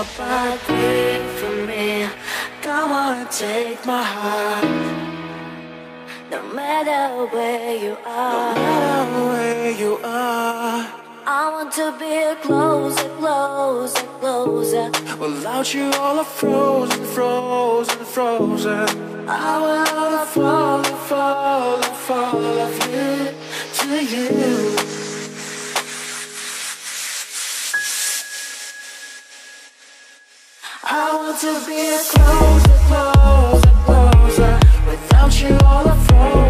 a bad thing for me Come on and take my heart. No matter where you are. No matter where you are. I want to be closer, closer, closer. Without you all are frozen, frozen, frozen. I will fall, fall, fall of you to you. How to be closer, closer, closer. Without you all afraid